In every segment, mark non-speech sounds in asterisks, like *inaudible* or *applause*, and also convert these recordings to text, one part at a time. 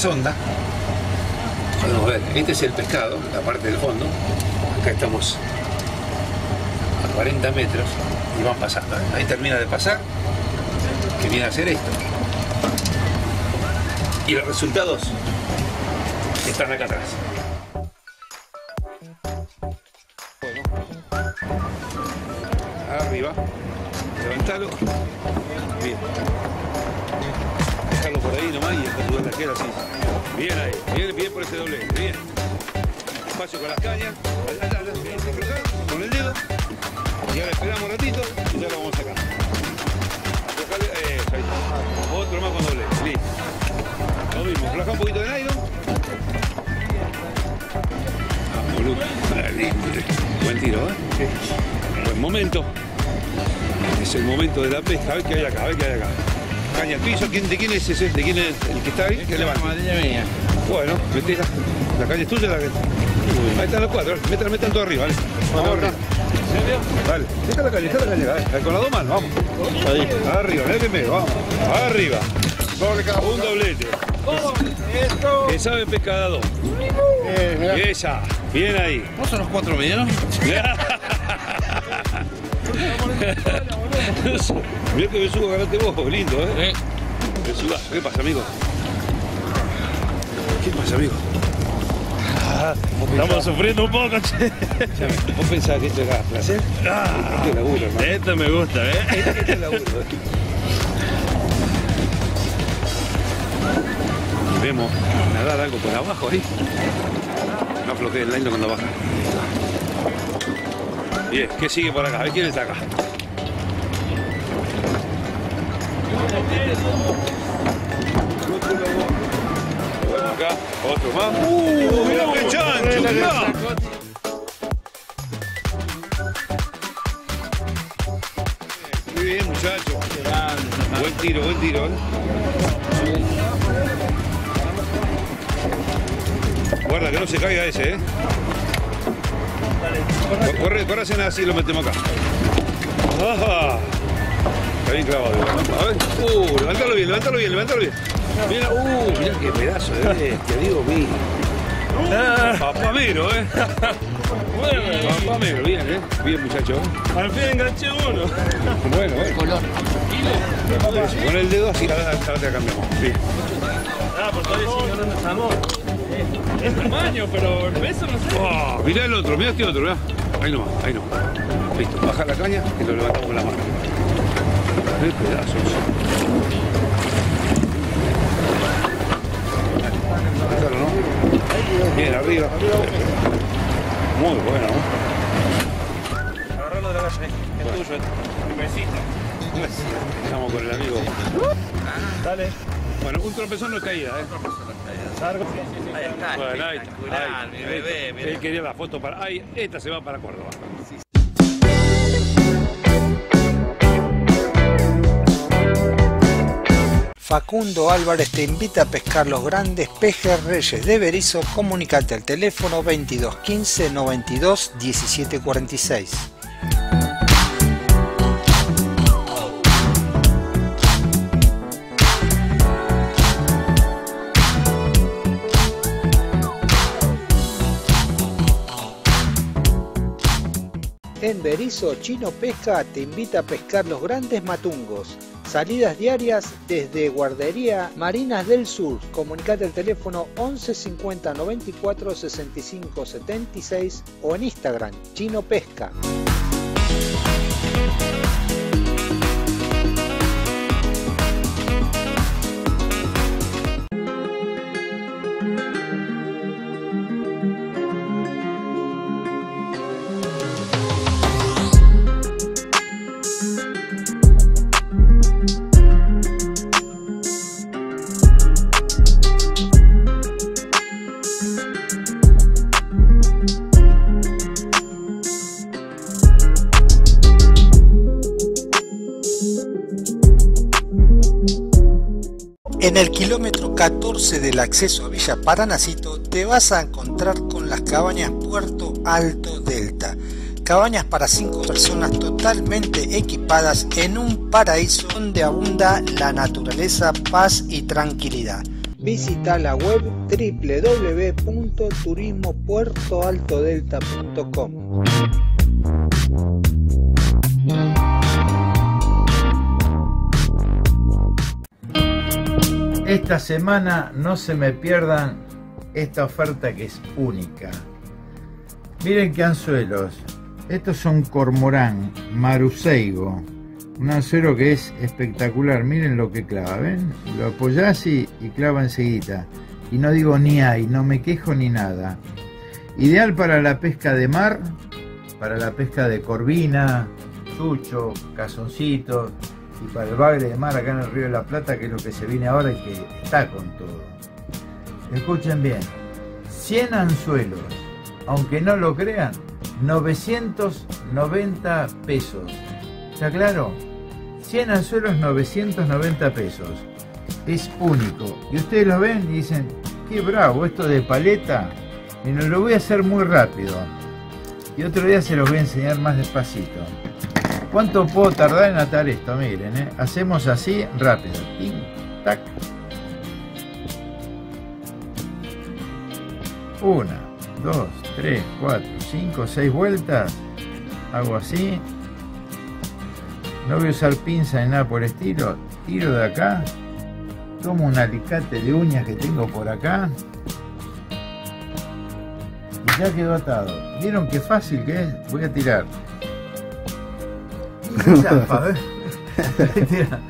sonda. Podemos ver, este es el pescado, la parte del fondo. Acá estamos a 40 metros y van pasando. ¿eh? Ahí termina de pasar, que viene a hacer esto. Y los resultados están acá atrás. Arriba, levantalo. Con las cañas, con el dedo. Y ahora esperamos un ratito y ya lo vamos a sacar. Eh. Otro más con doble, listo. Lo mismo, flaja un poquito de nylon. Ah, boludo. Buen tiro, ¿eh? Buen momento. Es el momento de la pesca. A ver qué hay acá, a ver qué hay acá. Caña al piso. ¿Quién, ¿De quién es ese? ¿De quién es el que está ahí? Que levanta. mía. Bueno, metela. La caña es tuya, la que. Ahí están los cuatro. Metan, metan todo arriba, ¿vale? Vamos arriba. Dale, deja la caña, deja la caña. dale. Con las dos manos, vamos. Ahí. Arriba, mira primero, vamos. Arriba. Un doblete. Esto. Que sabe pescador. Eh, mirá. Esa. Bien ahí. ¿Vos son los cuatro medianos? *laughs* Mirá que besugo ganaste vos, lindo, ¿eh? Besuga. ¿Qué pasa, amigo? ¿Qué pasa, amigo? Estamos sufriendo un poco, che. ¿Vos pensás que esto era placer? Esto es laburo, hermano. Esto me gusta, ¿eh? Esto es laburo. Vemos nadar algo por abajo ahí. No afloje el nylon cuando baja. Bien, ¿qué sigue por acá? A ver quién está acá. Acá, otro más. ¡Uh! ¡Mirá qué chancho! Muy bien, muchacho. Buen tiro, buen tiro. ¿eh? Guarda que no se caiga ese, ¿eh? Corre, corre, hacen así lo metemos acá. ¡Ajá! Está bien clavado. A ver. Uh, bien, levántalo bien, levántalo bien. Mira, uh, mira qué pedazo de bestia, digo, mira. Papamero, ¿eh? Papamero, bien, ¿eh? Bien, muchacho. ¿eh? Al fin enganché uno. Bueno, bueno. Color. Con el dedo así, ahora ahora te la cambiamos. Bien. Ah, por todavía sigue hablando salmón. Es tamaño, pero el peso no sé. Oh, mirá el otro, mirá este otro, mirá. Ahí nomás, ahí nomás. Listo, baja la caña y lo levantamos con la mano. Qué pedazos. Bien, arriba. Muy bueno, ¿no? Agarralo de la calle, es tuyo. Un besito. Estamos con el amigo. Dale. Bueno, un tropezón no es caída, ¿eh? Largo. Ahí está, Bueno, ahí está. espectacular, Ahí mi está. bebé, Él quería la foto para. Ahí, esta se va para Córdoba. Facundo Álvarez te invita a pescar los grandes pejes reyes de Berizo. Comunicate al teléfono 22 15 92 17 46. En Berizo, Chino Pesca te invita a pescar los grandes matungos. Salidas diarias desde Guardería Marinas del Sur. Comunicate al teléfono 11 50 94 65 76 o en Instagram Chino Pesca. 14 del acceso a Villa Paranacito te vas a encontrar con las cabañas Puerto Alto Delta. Cabañas para 5 personas totalmente equipadas en un paraíso donde abunda la naturaleza, paz y tranquilidad. Visita la web www.turismopuertoaltodelta.com. Esta semana no se me pierdan esta oferta que es única. Miren qué anzuelos. Estos son cormorán, maruseigo. Un anzuelo que es espectacular. Miren lo que clava, ¿ven? Lo apoyás y, y clava enseguida. Y no digo ni hay, no me quejo ni nada. Ideal para la pesca de mar, para la pesca de corvina, chucho, cazoncito y para el bagre de mar acá en el río de la Plata, que es lo que se viene ahora y que está con todo. Escuchen bien, 100 anzuelos, aunque no lo crean, 990 pesos. ¿Está claro? 100 anzuelos, 990 pesos. Es único. Y ustedes lo ven y dicen, qué bravo, esto de paleta. Y no lo voy a hacer muy rápido. Y otro día se los voy a enseñar más despacito. ¿Cuánto puedo tardar en atar esto? Miren, ¿eh? hacemos así rápido. Tin, tac. Una, dos, tres, cuatro, cinco, seis vueltas. Hago así. No voy a usar pinza ni nada por estilo. Tiro de acá. Tomo un alicate de uñas que tengo por acá. Y ya quedó atado. ¿Vieron qué fácil que es? Voy a tirar. ¿Ven? Tira.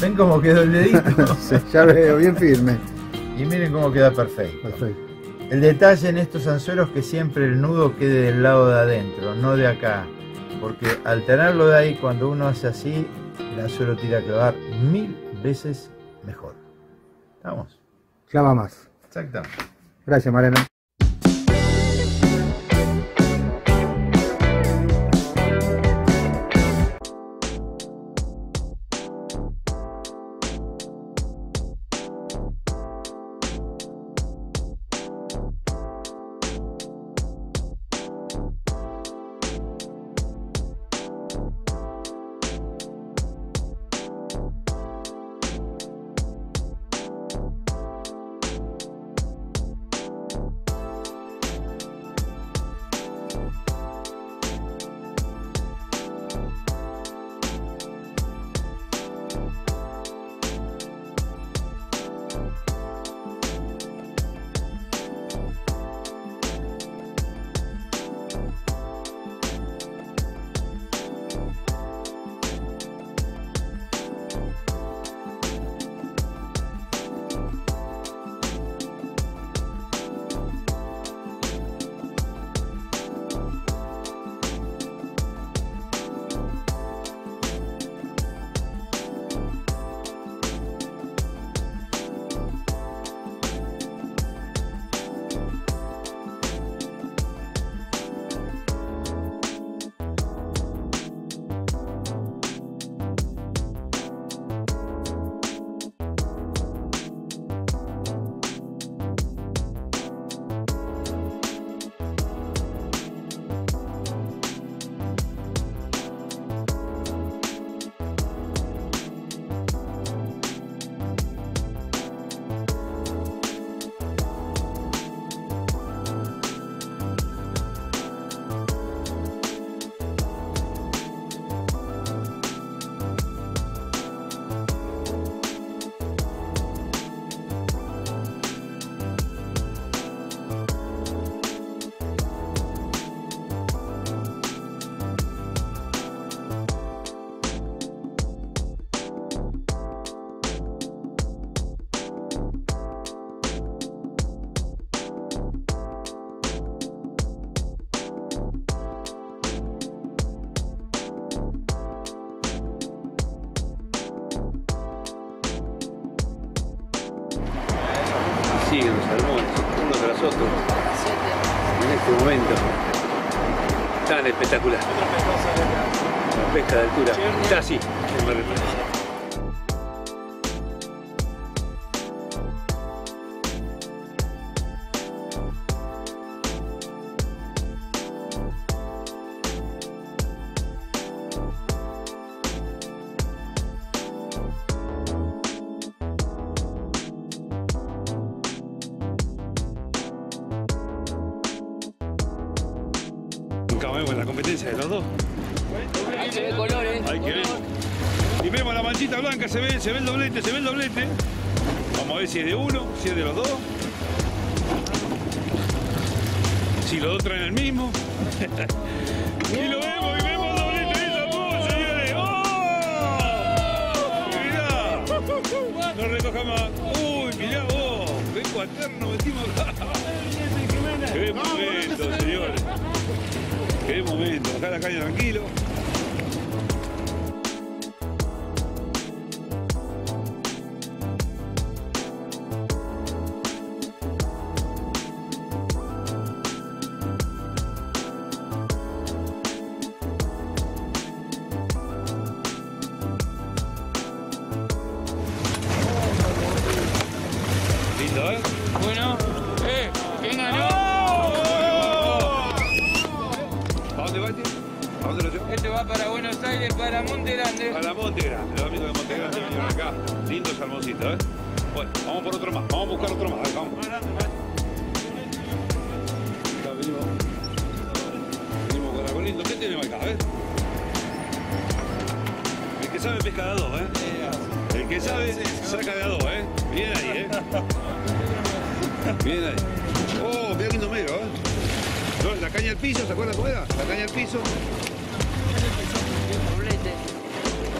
¿Ven cómo quedó el dedito? *laughs* Sí, ya veo, bien firme. Y miren cómo queda perfecto. Perfecto. El detalle en estos anzuelos es que siempre el nudo quede del lado de adentro, no de acá. Porque al tenerlo de ahí, cuando uno hace así, el anzuelo tira a clavar mil veces mejor. ¿Estamos? Clama más. Exactamente. Gracias, Mariana. Tan espectacular. La pesca de altura. Está así, ¿Qué. El que sabe pesca de a dos, ¿eh? El que sabe saca de a dos, ¿eh? Bien ahí, ¿eh? Bien ahí. Oh, mira lindo ¿eh? No, La caña al piso, ¿se acuerdan cómo era? La caña al piso. Doblete.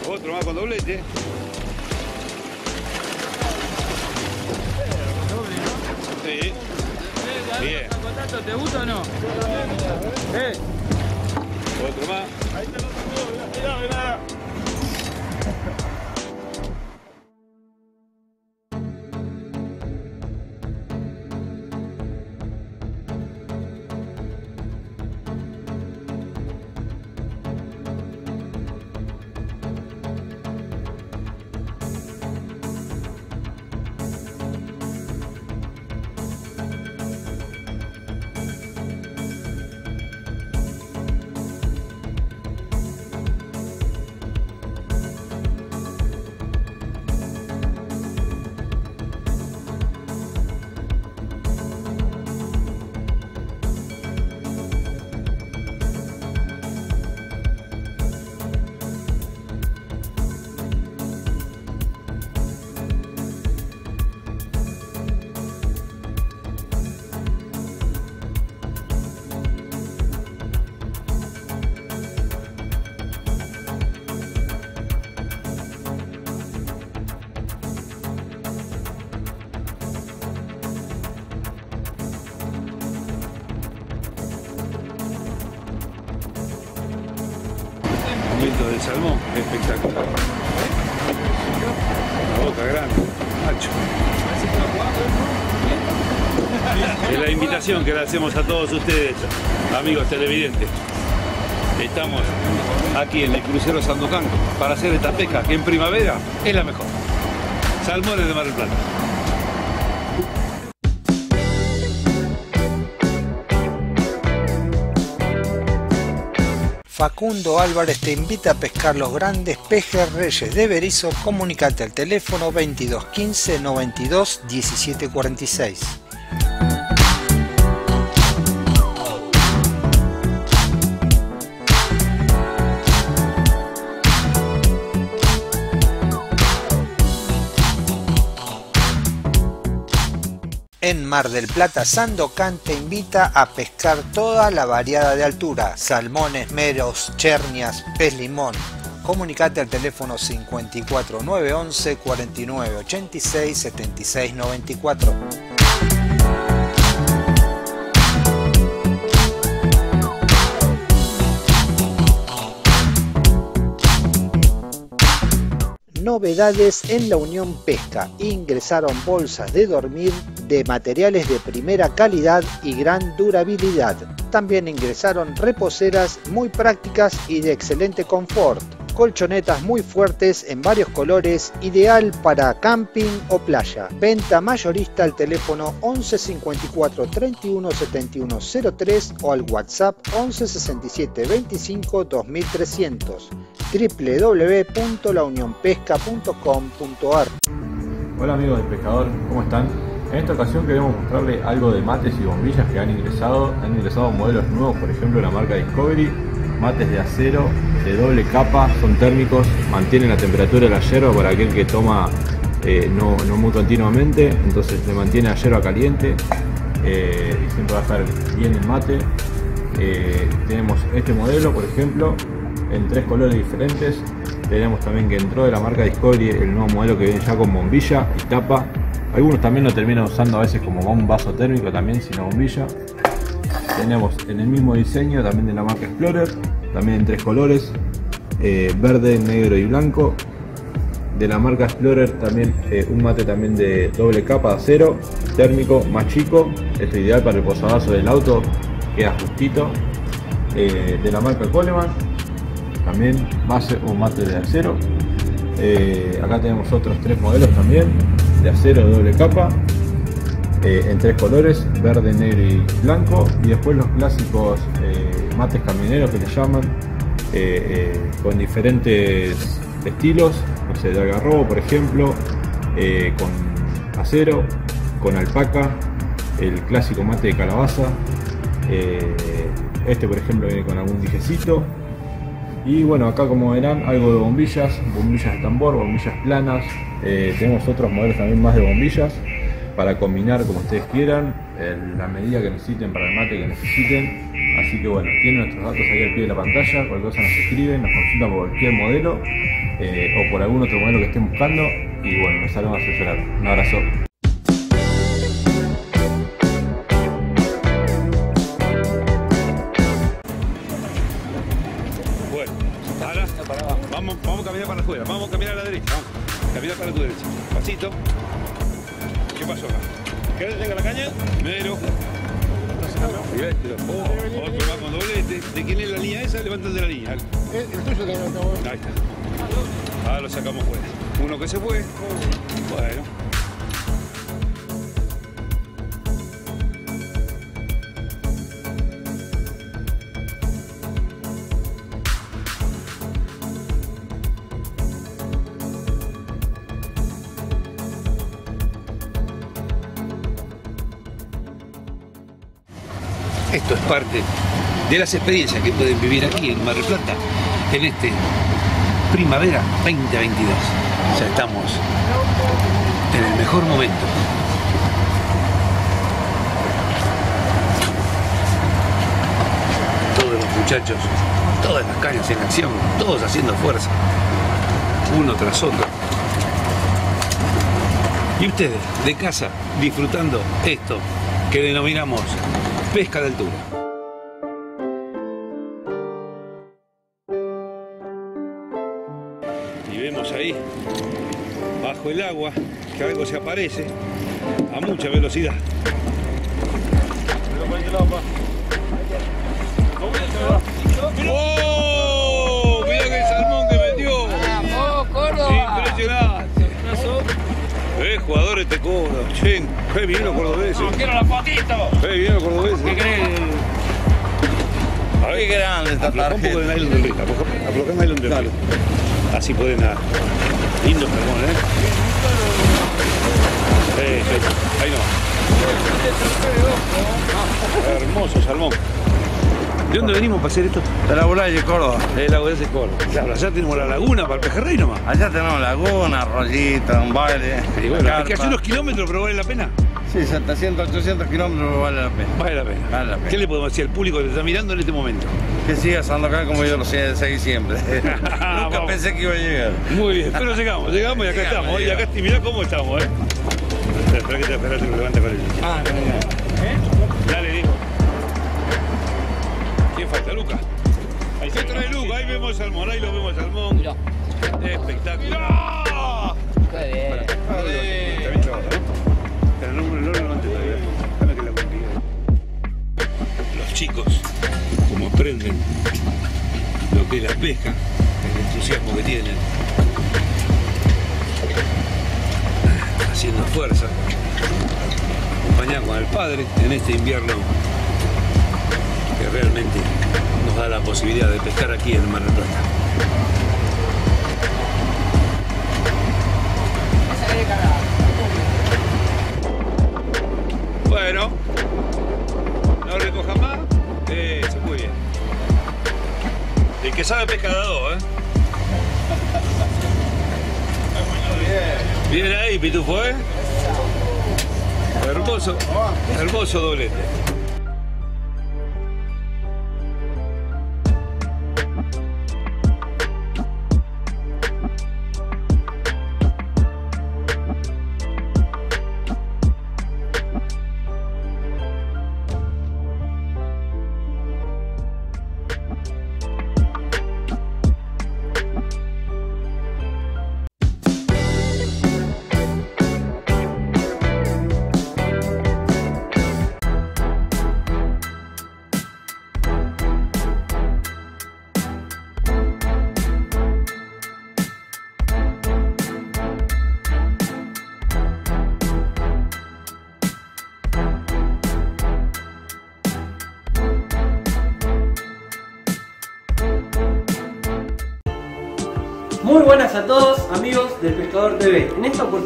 Otro más con doblete. Sí. Bien. ¿Te gusta o no? Eh, Otro más. Momento del salmón, espectacular. La boca grande, macho. Es la invitación que le hacemos a todos ustedes, amigos televidentes. Estamos aquí en el crucero Sandocan para hacer esta pesca que en primavera es la mejor. Salmones de Mar del Plata. Facundo Álvarez te invita a pescar los grandes pejes reyes de Berizo. Comunicate al teléfono 22 15 92 17 En Mar del Plata, Sandocan te invita a pescar toda la variada de altura, salmones, meros, chernias, pez limón. Comunicate al teléfono 54 911 49 Novedades en la Unión Pesca. Ingresaron bolsas de dormir de materiales de primera calidad y gran durabilidad. También ingresaron reposeras muy prácticas y de excelente confort. Colchonetas muy fuertes en varios colores, ideal para camping o playa. Venta mayorista al teléfono 11 54 31 71 03 o al WhatsApp 11 67 25 2300 www.launionpesca.com.ar Hola amigos del pescador, ¿cómo están? En esta ocasión queremos mostrarle algo de mates y bombillas que han ingresado. Han ingresado modelos nuevos, por ejemplo la marca Discovery, mates de acero, de doble capa, son térmicos, mantienen la temperatura de la para aquel que toma eh, no, no, muy continuamente, entonces le mantiene la yerba caliente eh, y siempre va a estar bien el mate. Eh, tenemos este modelo, por ejemplo, en tres colores diferentes. Tenemos también que entró de la marca Discovery el nuevo modelo que viene ya con bombilla y tapa algunos también lo terminan usando a veces como un vaso térmico también, sino bombilla. Tenemos en el mismo diseño también de la marca Explorer, también en tres colores, eh, verde, negro y blanco. De la marca Explorer también eh, un mate también de doble capa de acero, térmico, más chico. Esto es ideal para el posavasos del auto, queda justito. Eh, de la marca Coleman, también base o mate de acero. acá tenemos otros tres modelos también de acero doble capa eh, en tres colores, verde, negro y blanco y después los clásicos eh, mates camineros que le llaman eh, con diferentes estilos, no sé, de agarrobo por ejemplo, con acero, con alpaca, el clásico mate de calabaza, este por ejemplo viene con algún dijecito y bueno, acá como verán, algo de bombillas, bombillas de tambor, bombillas planas. Tenemos otros modelos también más de bombillas para combinar como ustedes quieran, la medida que necesiten para el mate que necesiten. Así que bueno, tienen nuestros datos ahí al pie de la pantalla, cualquier cosa nos escriben, nos consultan por cualquier modelo eh, o por algún otro modelo que estén buscando y bueno, nos a asesorar. Un abrazo. Vamos a caminar a la derecha, vamos. Caminar para tu derecha. Pasito. ¿Qué pasó acá? ¿Querés que tenga la caña? Mero. Oh, otro va con doblete. ¿De quién es la línea esa? Levanta de la línea. El, el tuyo también está Ahí está. Ahora lo sacamos fuera. Uno que se fue. Bueno. Parte de las experiencias que pueden vivir aquí en Mar del Plata en este primavera 2022. Ya estamos en el mejor momento. Todos los muchachos, todas las cañas en acción, todos haciendo fuerza, uno tras otro. Y ustedes, de casa, disfrutando esto que denominamos pesca de altura. Que algo se aparece a mucha velocidad. ¡Oh! ¡Mira qué salmón que metió! ¡Impresionante! Eh, jugadores te cobran. Che, qué bien los cordobeses. No quiero la fotito. Qué bien los cordobeses. ¿Qué crees? A ver, Qué grande esta Afloja un tarjeta. poco de nylon afloja- Afloja el nylon del río. Así pueden nadar. Lindo salmón, ¿eh? Sí, sí. Ahí no. Hermoso salmón. ¿De dónde venimos para hacer esto? De la Bulay de Córdoba. De la de Córdoba. Claro, allá tenemos la laguna para el pejerrey nomás. Allá tenemos laguna, rollita, un baile. Bueno, hay que hacer unos kilómetros, pero vale la pena. Sí, 700, 800 kilómetros vale la pena. Vale la pena. Vale la pena. ¿Qué le podemos decir al público que te está mirando en este momento? Que sigas andando acá como yo lo sé, seguí siempre. *laughs* Nunca Vamos. pensé que iba a llegar. Muy bien, pero llegamos, llegamos y acá Llegamos, estamos. Y acá mirá cómo estamos, ¿eh? Espera que te espera, te lo levanta con el. Ah, Dale, Nico. ¿Quién falta? Luca. Ahí se trae Luca, ahí vemos salmón, ahí lo vemos salmón. Mirá. Espectacular. Qué bien. Está bien trabajado, ¿no? Pero no, no lo levanté todavía. Déjame que la contigo. Los chicos, como aprenden lo que es la pesca, el entusiasmo que tienen, haciendo fuerza, acompañados con el padre en este invierno que realmente nos da la posibilidad de pescar aquí en el Mar del Plata. Bueno, no recoja más. Eso, muy bien. El que sabe pesca de a dos, ¿eh? Bien ahí, Pitufo, ¿eh? Hermoso, hermoso doblete.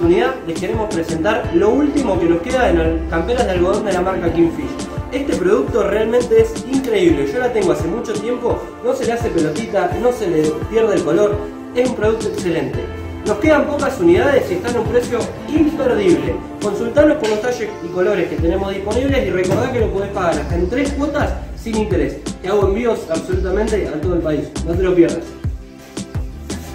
Oportunidad les queremos presentar lo último que nos queda en las camperas de algodón de la marca Kingfish. Este producto realmente es increíble, yo la tengo hace mucho tiempo, no se le hace pelotita, no se le pierde el color, es un producto excelente. Nos quedan pocas unidades y están a un precio imperdible. Consultanos por los talles y colores que tenemos disponibles y recordá que lo podés pagar en tres cuotas sin interés. Te hago envíos absolutamente a todo el país, no te lo pierdas.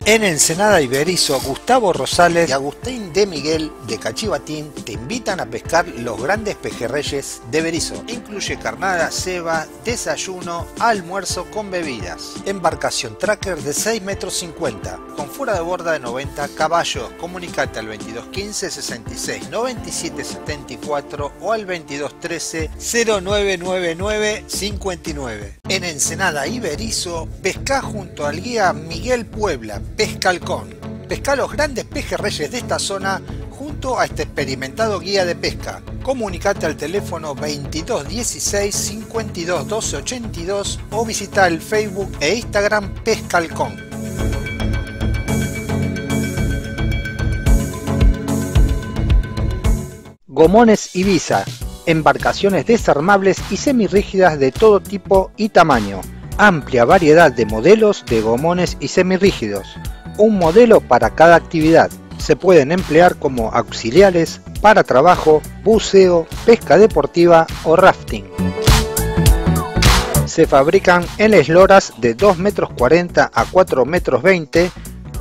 En Ensenada Iberizo, Gustavo Rosales y Agustín de Miguel de Cachivatín te invitan a pescar los grandes pejerreyes de Berizo. Incluye carnada, ceba, desayuno, almuerzo con bebidas. Embarcación tracker de 6 metros 50 con fuera de borda de 90 caballos. Comunicate al 2215 66 97 74 o al 2213 0999 59. En Ensenada Iberizo, pesca junto al guía Miguel Puebla Pesca Halcón. Pesca los grandes pejerreyes de esta zona junto a este experimentado guía de pesca. Comunicate al teléfono 2216 52 12 82 o visita el Facebook e Instagram Pesca Halcón. Gomones Ibiza, embarcaciones desarmables y semirrígidas de todo tipo y tamaño amplia variedad de modelos de gomones y semirrígidos, un modelo para cada actividad. Se pueden emplear como auxiliares para trabajo, buceo, pesca deportiva o rafting. Se fabrican en esloras de 2 metros 40 a 4 metros 20,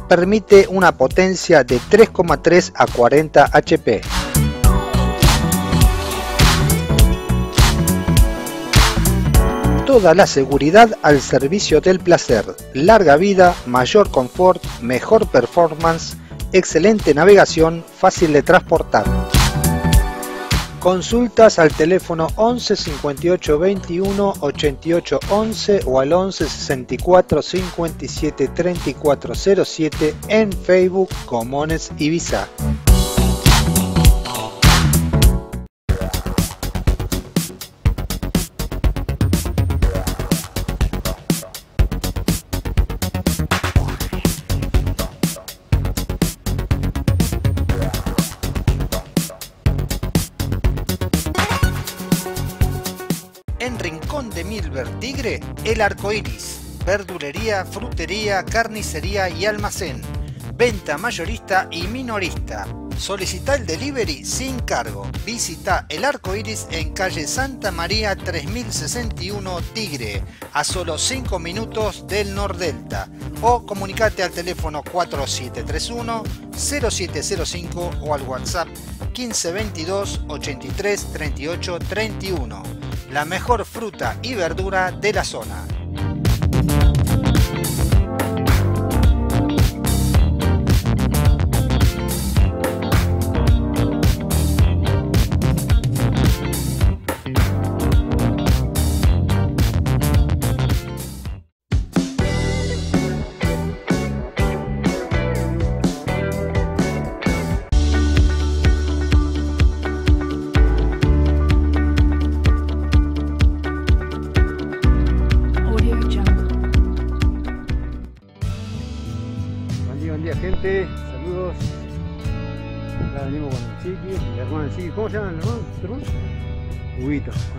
permite una potencia de 3,3 a 40 HP. Toda la seguridad al servicio del placer, larga vida, mayor confort, mejor performance, excelente navegación, fácil de transportar. Consultas al teléfono 11 58 21 88 11 o al 11 64 57 34 07 en Facebook Comones Ibiza. De Milver Tigre, el arco iris. Verdulería, frutería, carnicería y almacén. Venta mayorista y minorista. Solicita el delivery sin cargo. Visita el arco iris en calle Santa María 3061 Tigre, a solo 5 minutos del Nordelta. O comunicate al teléfono 4731 0705 o al WhatsApp 1522 83 38 31 la mejor fruta y verdura de la zona.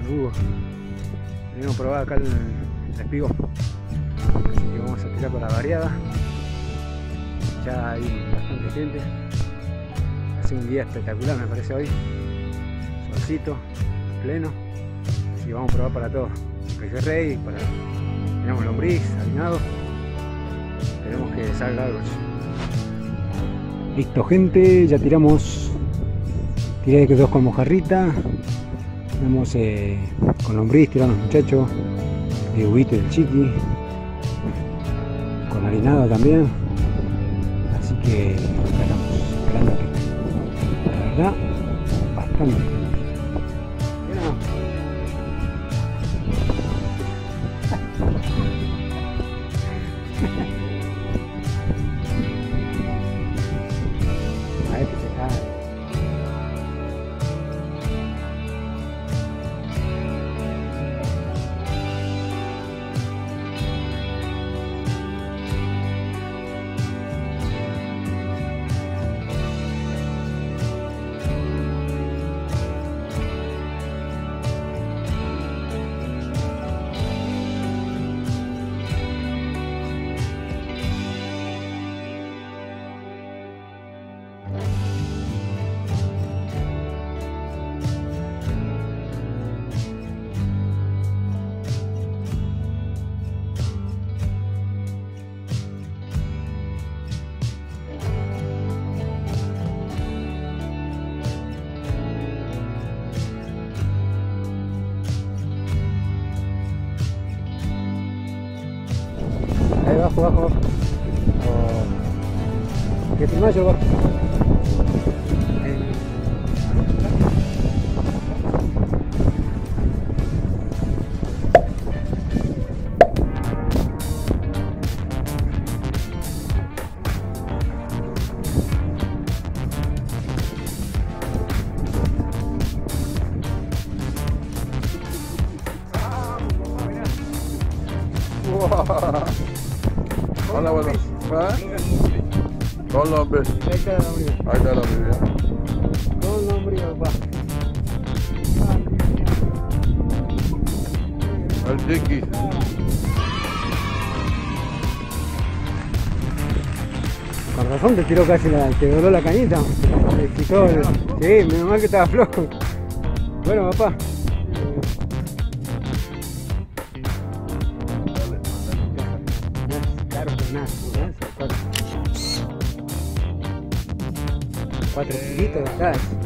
Hugo. Venimos a probar acá el, el espigo. Así que vamos a tirar para la variada. Ya hay bastante gente. Hace un día espectacular me parece hoy. Solcito, pleno. Así vamos a probar para todo. Peje rey, para. Tenemos lombriz, harinado. Esperemos que salga algo. Listo gente, ya tiramos. Tiré dos con mojarrita. Tenemos eh, con lombriz, tiraron los muchachos. De Huguito y el chiqui. Con harinado también. Así que acá estamos esperando que. La verdad, bastante. Hola, bueno. ¿Ah? Con nombre. Ahí está la lombriz. Ahí está la vida. Con lombriz, papá. El chiqui. Con razón te tiró casi la, te dobló la cañita. Quitó el- sí, menos mal que estaba flojo. Bueno, papá. Cuatro kilitos,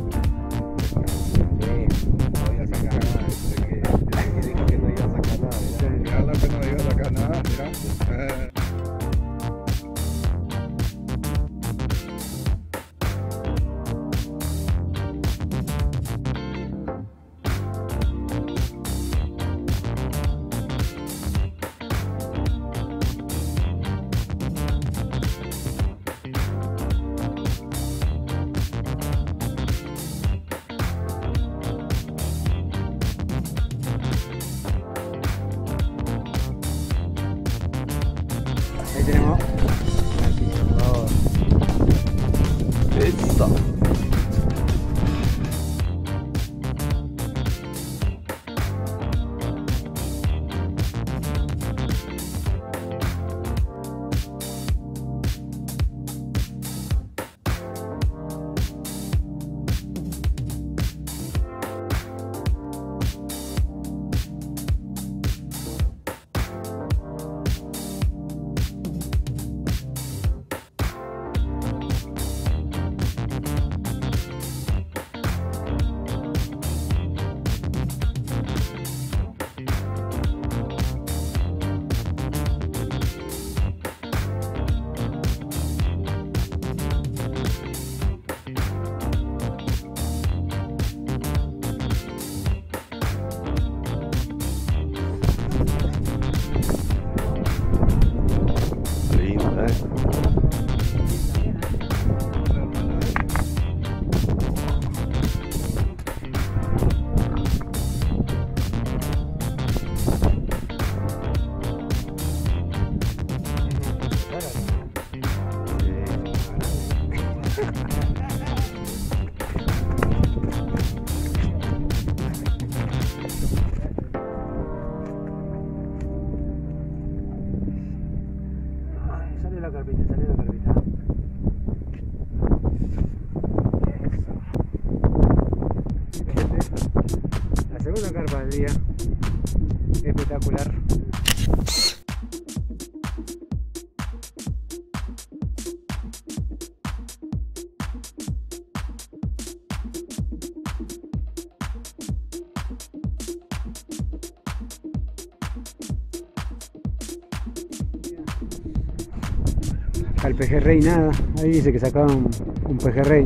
pejerrey nada, ahí dice que sacaron un pejerrey.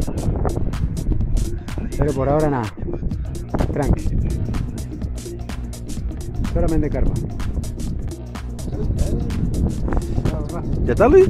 Pero por ahora nada. Tranqui. Solamente carpa. ¿Ya está Luis?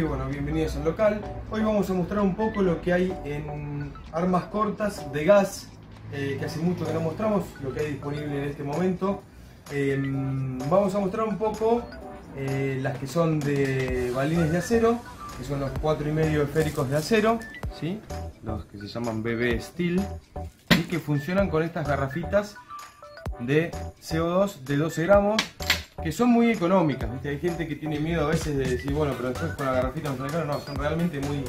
Bueno, bienvenidos al local. Hoy vamos a mostrar un poco lo que hay en armas cortas de gas, eh, que hace mucho que no mostramos, lo que hay disponible en este momento. Eh, vamos a mostrar un poco eh, las que son de balines de acero, que son los 4,5 esféricos de acero, ¿sí? los que se llaman BB Steel, y que funcionan con estas garrafitas de CO2 de 12 gramos que son muy económicas, hay gente que tiene miedo a veces de decir, bueno, pero después con la garrafita no sale caro, no, son realmente muy,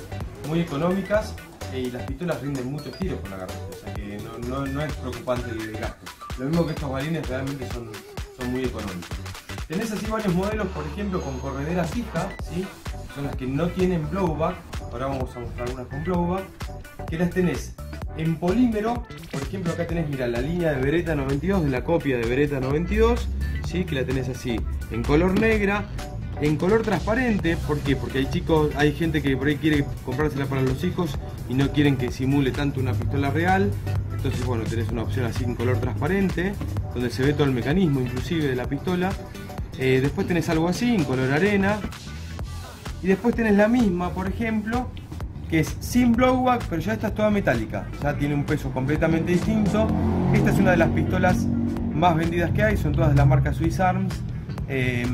muy económicas eh, y las pistolas rinden muchos tiros con la garrafita, o sea que no, no- es preocupante el, gasto. Lo mismo que estos balines realmente son, son muy económicos. Tenés así varios modelos, por ejemplo, con corredera fija, ¿sí? son las que no tienen blowback, ahora vamos a mostrar unas con blowback, que las tenés en polímero, por ejemplo acá tenés, mira, la línea de Beretta 92, de la copia de Beretta 92, ¿sí? que la tenés así, en color negra, en color transparente, ¿por qué? Porque hay chicos, hay gente que por ahí quiere comprársela para los hijos y no quieren que simule tanto una pistola real, entonces bueno, tenés una opción así en color transparente, donde se ve todo el mecanismo inclusive de la pistola, Eh, después tenés algo así, en color arena, y después tenés la misma, por ejemplo, que es sin blowback, pero ya esta es toda metálica. Ya tiene un peso completamente distinto. Esta es una de las pistolas más vendidas que hay, son todas de la marca Swiss Arms. Eh,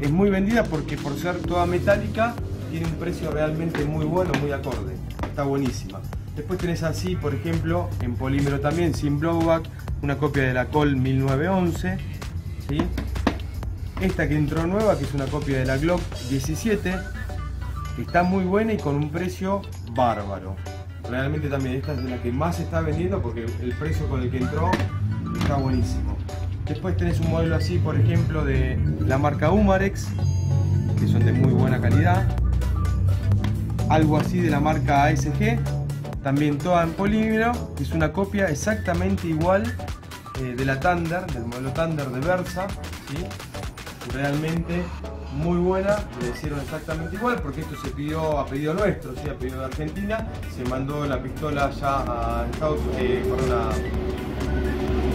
es muy vendida porque por ser toda metálica tiene un precio realmente muy bueno, muy acorde. Está buenísima. Después tenés así, por ejemplo, en polímero también, sin blowback, una copia de la Col 1911. ¿sí? Esta que entró nueva, que es una copia de la Glock 17, está muy buena y con un precio bárbaro. Realmente también esta es de la que más se está vendiendo porque el precio con el que entró está buenísimo. Después tenés un modelo así, por ejemplo, de la marca Humarex, que son de muy buena calidad. Algo así de la marca ASG, también toda en polímero, que es una copia exactamente igual eh, de la Thunder, del modelo Thunder de Versa. Realmente muy buena, le hicieron exactamente igual porque esto se pidió a pedido nuestro, ¿sí? a pedido de Argentina, se mandó la pistola ya a Estados eh,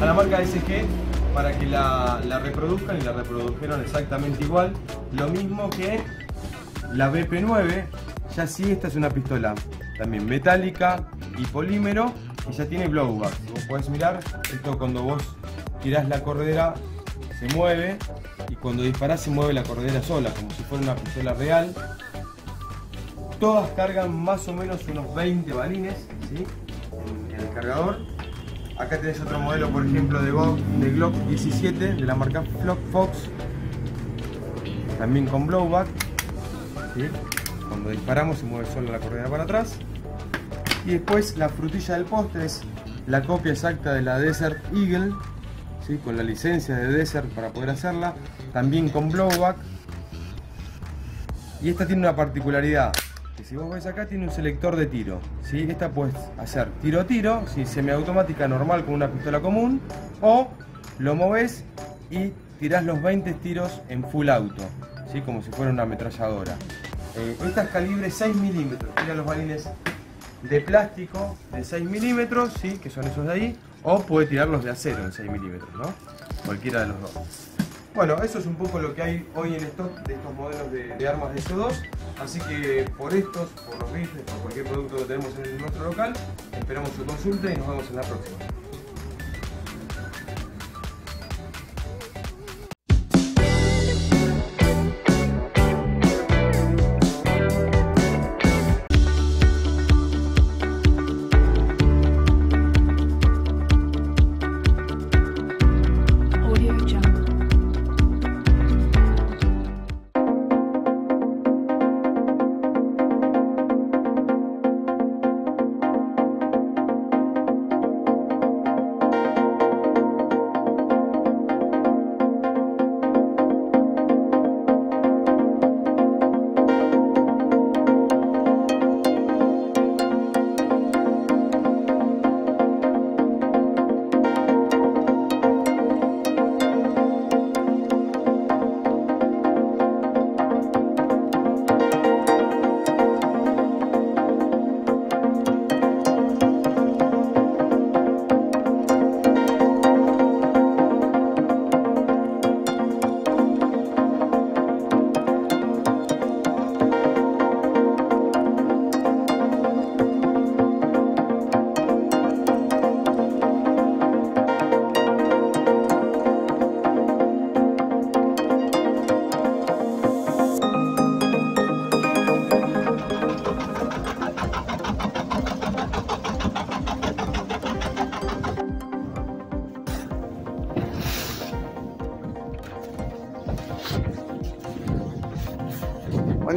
a, la marca SG para que la, reproduzcan y la reprodujeron exactamente igual, lo mismo que la BP9, ya sí esta es una pistola también metálica y polímero y ya tiene blowback, vos podés mirar, esto cuando vos tirás la corredera se mueve y cuando disparás se mueve la corredera sola, como si fuera una pistola real. Todas cargan más o menos unos 20 balines en, el cargador. Acá tenés otro modelo, por ejemplo, de, Glock, de Glock 17 de la marca Flock Fox. También con blowback. Cuando disparamos se mueve sola la corredera para atrás. Y después la frutilla del postre es la copia exacta de la Desert Eagle ¿sí? con la licencia de Desert para poder hacerla, también con blowback. Y esta tiene una particularidad, que si vos ves acá tiene un selector de tiro. ¿sí? Esta puedes hacer tiro a tiro, ¿sí? semiautomática normal con una pistola común, o lo moves y tirás los 20 tiros en full auto, ¿sí? como si fuera una ametralladora. Eh, esta es calibre 6 milímetros, tiene los balines de plástico de 6 milímetros, ¿sí? que son esos de ahí, o puede tirarlos de acero en 6 milímetros, ¿no? Cualquiera de los dos. Bueno, eso es un poco lo que hay hoy en stock de estos modelos de, armas de SO2. Así que por estos, por los rifles, por cualquier producto que tenemos en nuestro local, esperamos su consulta y nos vemos en la próxima.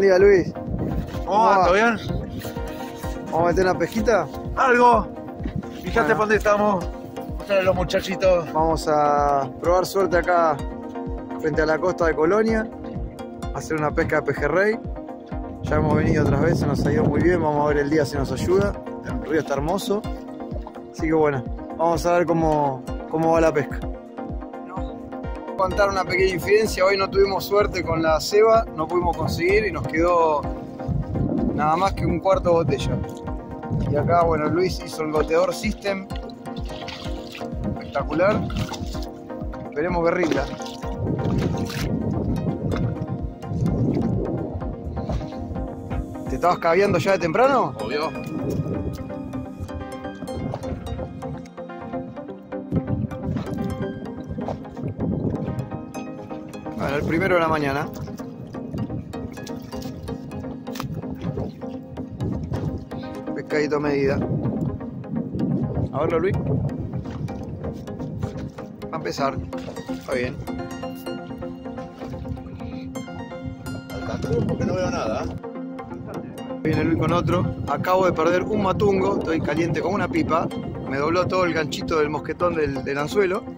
Día, Luis. ¿Cómo va? ¿Todo bien? ¿Vamos a meter una pesquita? Algo. Fíjate Bueno. dónde estamos. Mostrarle a los muchachitos. Vamos a probar suerte acá frente a la costa de Colonia. Hacer una pesca de pejerrey. Ya hemos venido otras veces, nos ha ido muy bien. Vamos a ver el día si nos ayuda. El río está hermoso. Así que bueno, vamos a ver cómo, cómo va la pesca. Contar una pequeña infidencia. Hoy no tuvimos suerte con la ceba, no pudimos conseguir y nos quedó nada más que un cuarto de botella. Y acá, bueno, Luis hizo el goteador system. Espectacular. Esperemos que rinda. ¿Te estabas caviando ya de temprano? Obvio. El primero de la mañana. Pescadito a medida. A verlo, Luis. Va a empezar. Está bien. Porque no veo nada. Viene Luis con otro. Acabo de perder un matungo, estoy caliente como una pipa. Me dobló todo el ganchito del mosquetón del, del anzuelo.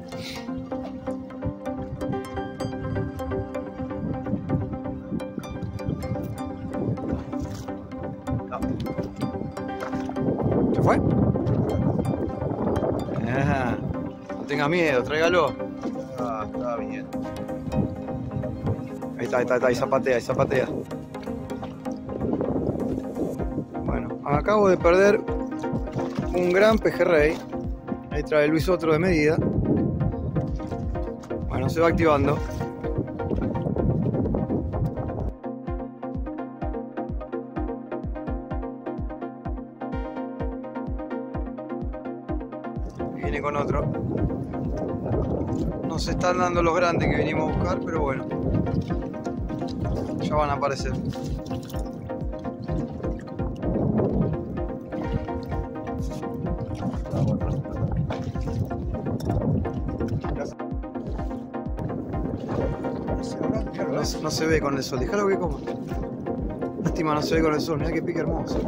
Tenga miedo, tráigalo. Ah, está bien. Ahí está, ahí está, ahí está, ahí zapatea, ahí zapatea. Bueno, acabo de perder un gran pejerrey. Ahí trae Luis otro de medida. Bueno, se va activando. Se están dando los grandes que venimos a buscar, pero bueno. Ya van a aparecer. No, no se ve con el sol, déjalo que coma. Lástima, no se ve con el sol, mira que pique hermoso.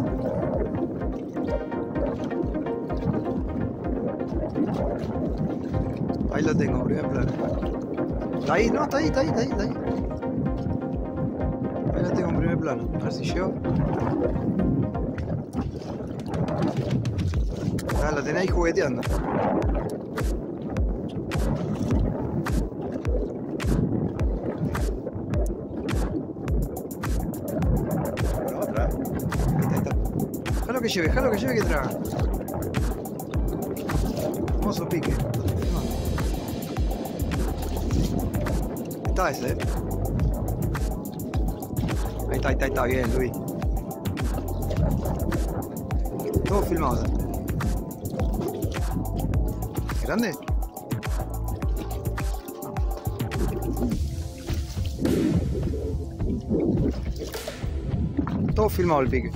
Ahí lo tengo, primer plano. Está ahí, no, está ahí, está ahí, está ahí, está ahí. Ahí lo tengo en primer plano. A ver si llego. Ah, la tenés ahí jugueteando. otra. Déjalo que lleve, déjalo que lleve que traga. Hermoso pique. Está ese, eh. Ahí está, ahí está, ahí está, bien, Luis. Todo filmado. ¿Grande? Todo filmado el pique.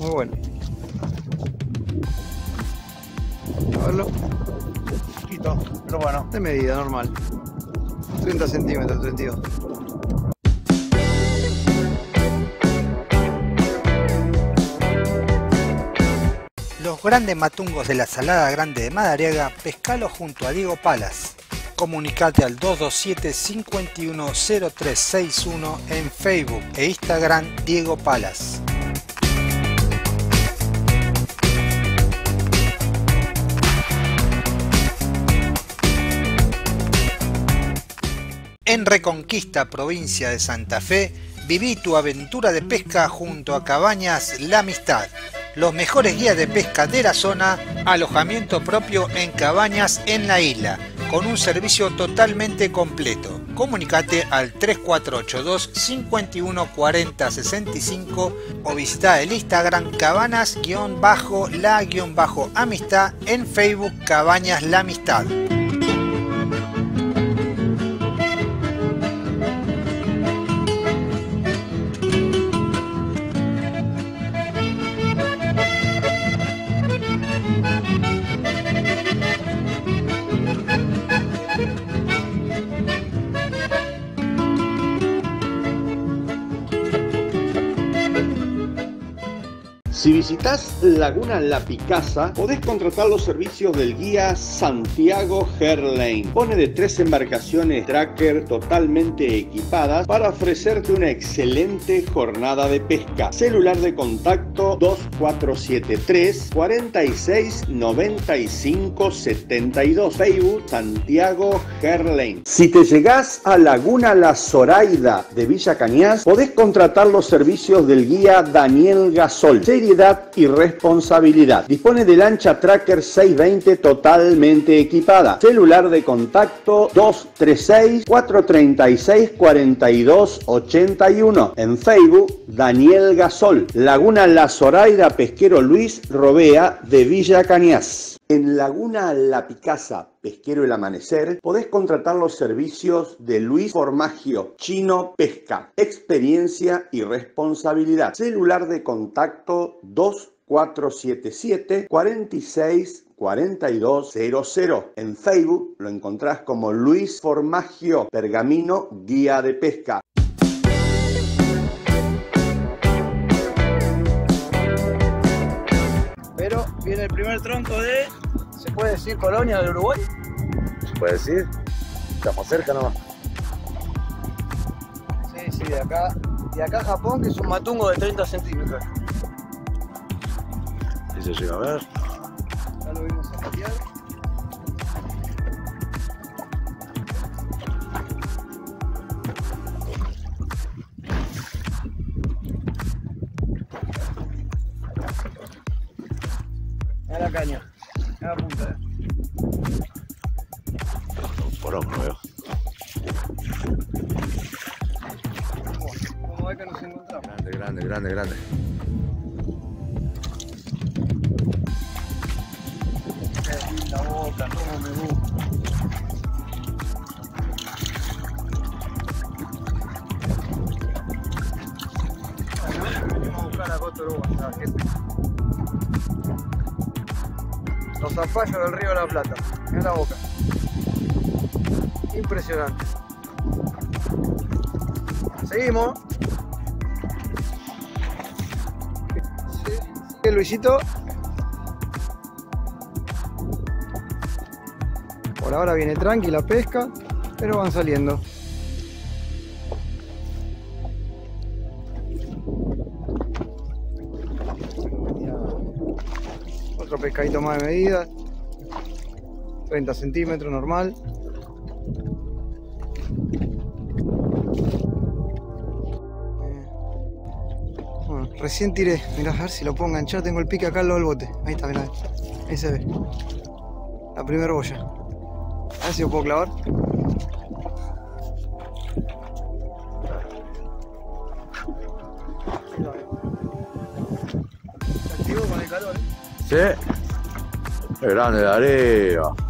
Muy bueno. A verlo. Poquito, pero bueno. De medida normal. 30 centímetros, 32. Los grandes matungos de la Salada Grande de Madariaga, pescalo junto a Diego Palas. Comunicate al 227-510361 en Facebook e Instagram Diego Palas. En Reconquista, provincia de Santa Fe, viví tu aventura de pesca junto a Cabañas La Amistad. Los mejores guías de pesca de la zona, alojamiento propio en cabañas en la isla, con un servicio totalmente completo. Comunicate al 3482 51 40 65 o visita el Instagram cabanas-la-amistad en Facebook Cabañas La Amistad. Visitas Laguna La Picasa, podés contratar los servicios del guía Santiago Herlane. Pone de tres embarcaciones tracker totalmente equipadas para ofrecerte una excelente jornada de pesca. Celular de contacto 2473 46 95 72. Facebook Santiago Herlane. Si te llegás a Laguna La Zoraida de Villa Cañas, podés contratar los servicios del guía Daniel Gasol. Seriedad y responsabilidad. Dispone de lancha Tracker 620 totalmente equipada. Celular de contacto 236 436 42 81. En Facebook Daniel Gasol. Laguna La Zoraida Pesquero Luis Robea de Villa Cañas. En Laguna La Picasa, Pesquero El Amanecer, podés contratar los servicios de Luis Formaggio, Chino Pesca, experiencia y responsabilidad. Celular de contacto 2477 46 4200. En Facebook lo encontrás como Luis Formaggio, Pergamino Guía de Pesca. Pero viene el primer tronco de ¿Se puede decir colonia del Uruguay? ¿Se puede decir? Estamos cerca nomás. Sí, sí, de acá. De acá Japón, que es un matungo de 30 centímetros. Si se llega a ver. Ya lo vimos a patear. Plata. Mira la boca. Impresionante. Seguimos. Sí, Luisito. Por ahora viene tranqui la pesca, pero van saliendo. Otro pescadito más de medida. 30 centímetros normal. Eh, recién tiré. Mirá, a ver si lo puedo enganchar. Tengo el pique acá al lado del bote. Ahí está, mirá. Ahí se ve. La primera boya. A ver si lo puedo clavar. Con el calor. Sí. Qué grande la arena.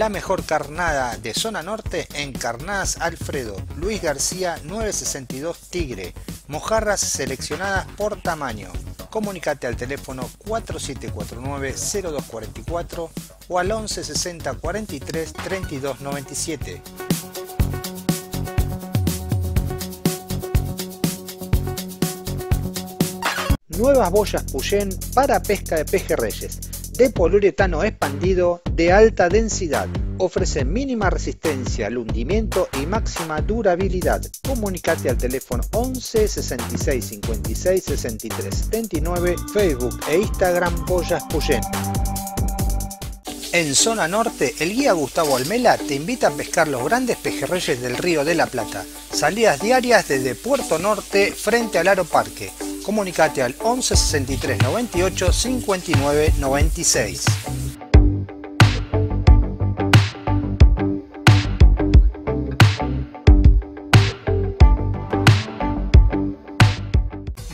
La mejor carnada de zona norte en Carnadas Alfredo, Luis García 962 Tigre, mojarras seleccionadas por tamaño. Comunicate al teléfono 4749-0244 o al 1160 43 32 97. Nuevas boyas Puyén para pesca de pejerreyes, de poliuretano expandido de alta densidad. Ofrece mínima resistencia al hundimiento y máxima durabilidad. Comunicate al teléfono 11 66 56 63 79, Facebook e Instagram Boyas Puyén. En zona norte, el guía Gustavo Almela te invita a pescar los grandes pejerreyes del Río de la Plata. Salidas diarias desde Puerto Norte frente al Aro Parque. Comunicate al 11 63 98 59 96.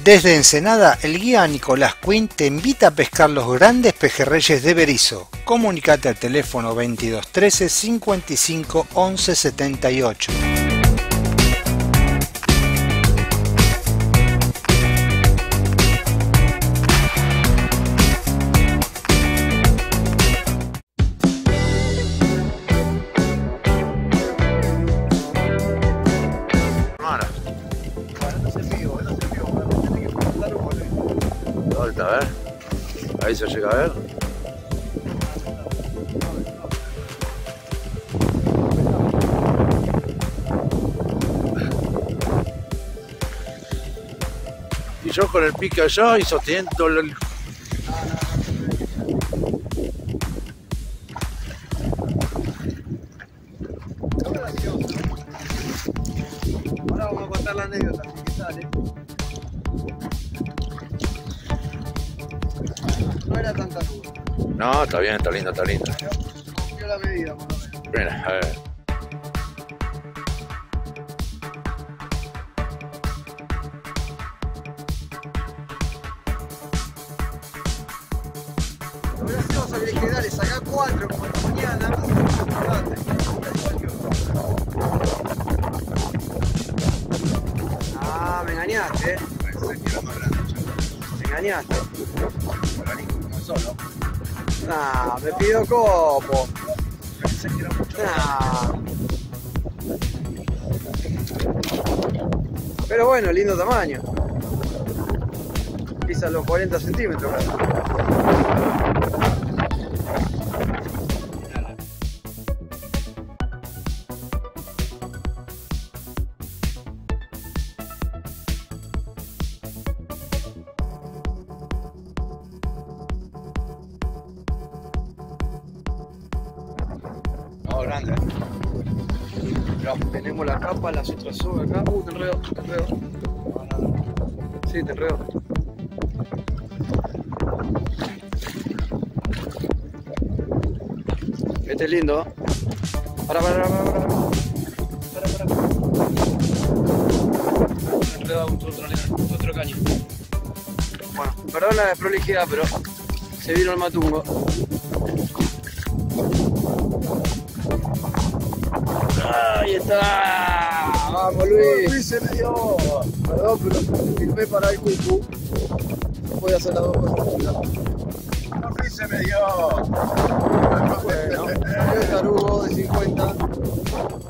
Desde Ensenada, el guía Nicolás Quinn te invita a pescar los grandes pejerreyes de Berizo. Comunicate al teléfono 2213 55 11 78. Se llega a ver. Y yo con el pique allá y sosteniendo el... está bien, está lindo, está lindo. Cumplió la medida, por lo menos. Mira, a ver. Lindo tamaño. Pisa los 40 centímetros. Este es lindo. ¿eh? Para, para, para, para. para. Otro, otro, otro caño. Bueno, perdón la desprolijidad, pero se vino el matungo. Ahí está. Vamos Luis. Luis se me dio. Perdón, pero filmé para el cucu. No podía hacer las dos cosas. Luis se me dio. Bueno, César de 50.